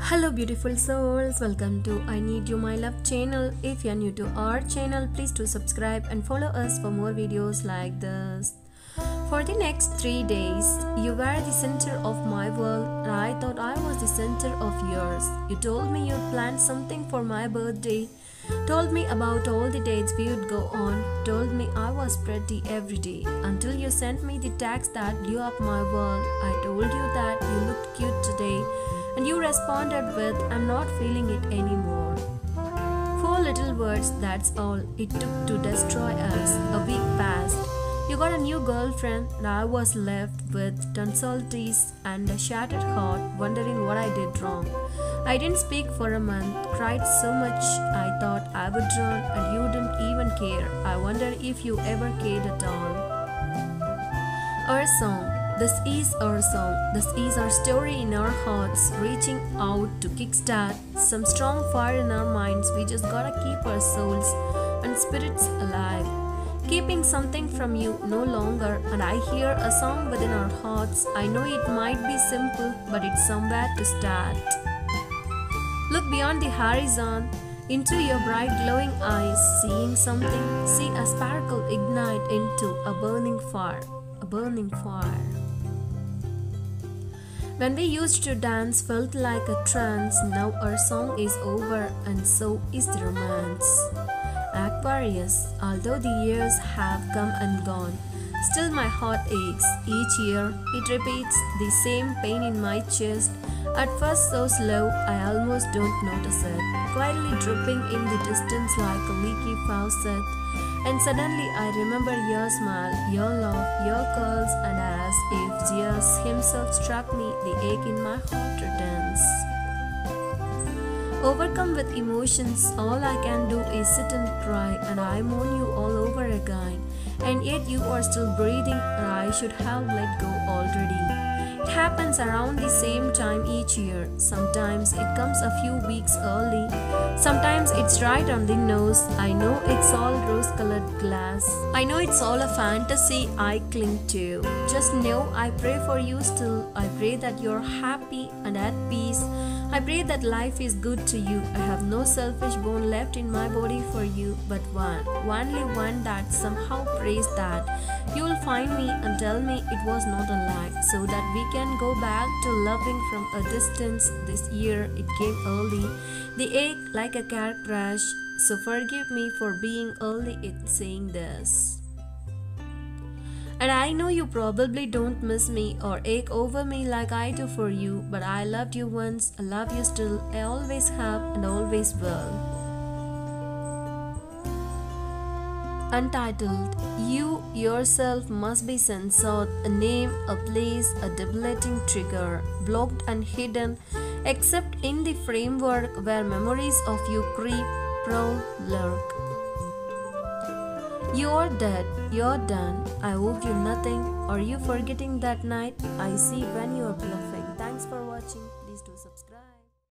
Hello, beautiful souls. Welcome to I Need You My Love channel. If you're new to our channel, please do subscribe and follow us for more videos like this. For the next three days, you were the center of my world, and I thought I was the center of yours. You told me you'd planned something for my birthday, told me about all the dates we would go on, told me I was pretty every day. Until you sent me the text that blew up my world, I told you that you looked cute today, and you responded with, I'm not feeling it anymore. Four little words, that's all it took to destroy us. A week passed. You got a new girlfriend, and I was left with tonsillitis and a shattered heart, wondering what I did wrong. I didn't speak for a month, cried so much I thought I would drown, and you didn't even care. I wonder if you ever cared at all. Our song. This is our song. This is our story in our hearts, reaching out to kickstart some strong fire in our minds. We just gotta keep our souls and spirits alive. Keeping something from you no longer, and I hear a song within our hearts. I know it might be simple, but it's somewhere to start. Look beyond the horizon into your bright glowing eyes, seeing something, see a sparkle ignite into a burning fire, a burning fire. When we used to dance, felt like a trance. Now our song is over, and so is the romance. Aquarius, although the years have come and gone, still my heart aches. Each year it repeats the same pain in my chest. At first, so slow, I almost don't notice it, quietly dripping in the distance like a leaky faucet. And suddenly I remember your smile, your love, your curls, and as if Zeus himself struck me, the ache in my heart returns. Overcome with emotions, all I can do is sit and cry, and I mourn you all over again. And yet you are still breathing, or I should have let go already. Happens around the same time each year. Sometimes it comes a few weeks early. Sometimes it's right on the nose. I know it's all rose colored glass. I know it's all a fantasy I cling to. Just know I pray for you still. I pray that you're happy and at peace. I pray that life is good to you. I have no selfish bone left in my body for you, but one, only one that somehow prays that you will find me and tell me it was not a lie, so that we can go back to loving from a distance. This year it came early, the ache like a car crash. So forgive me for being early in saying this. And I know you probably don't miss me or ache over me like I do for you, but I loved you once, I love you still, I always have and always will. Untitled, you yourself must be censored, a name, a place, a debilitating trigger, blocked and hidden, except in the framework where memories of you creep, prowl, lurk. You're dead, you're done, I owe you nothing. Are you forgetting that night I see when you're bluffing?